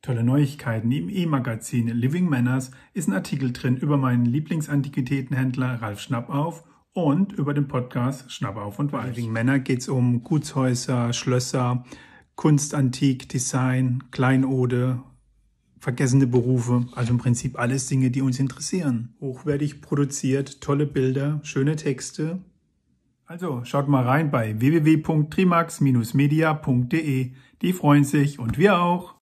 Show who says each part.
Speaker 1: Tolle Neuigkeiten. Im E-Magazin Living Manners ist ein Artikel drin über meinen Lieblingsantiquitätenhändler Ralf Schnappauf und über den Podcast Schnappauf und Weich. Living Manner geht es um Gutshäuser, Schlösser, Kunstantik, Design, Kleinode, vergessene Berufe, also im Prinzip alles Dinge, die uns interessieren. Hochwertig produziert, tolle Bilder, schöne Texte. Also schaut mal rein bei www.trimax-media.de. Die freuen sich und wir auch.